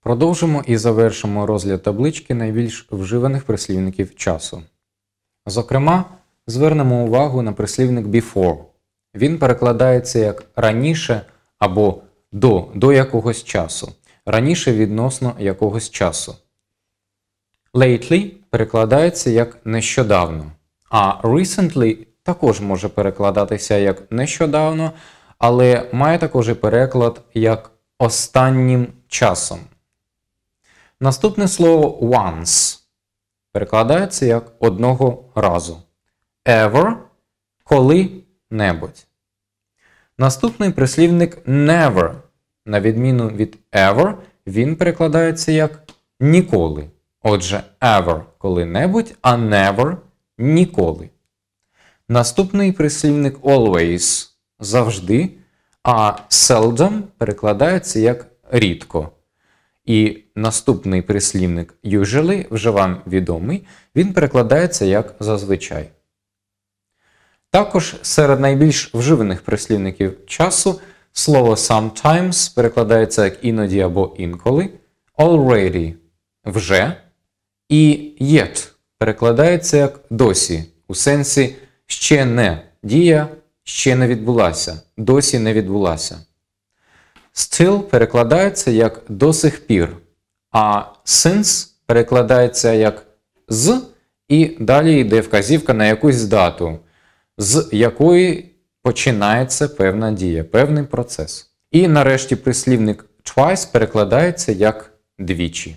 Продовжимо і завершимо розгляд таблички найбільш вживаних прислівників часу. Зокрема, звернемо увагу на прислівник before. Він перекладається як раніше або до, до якогось часу, раніше відносно якогось часу. Lately перекладається як нещодавно, а recently також може перекладатися як нещодавно, але має також і переклад як останнім часом. Наступне слово once перекладається як одного разу. Ever коли-небудь. Наступний прислівник never. На відміну від ever, він перекладається як ніколи. Отже, ever коли-небудь, а never ніколи. Наступний прислівник always завжди, а seldom перекладається як рідко. І наступний прислівник usually, вже вам відомий, він перекладається як зазвичай. Також серед найбільш вживаних прислівників часу слово sometimes перекладається як іноді або інколи, already вже і yet перекладається як досі, у сенсі ще не дія, ще не відбулася, досі не відбулася. Still перекладається як до сих пір, а since перекладається як з, і далі йде вказівка на якусь дату, з якої починається певна дія, певний процес. І нарешті прислівник twice перекладається як двічі.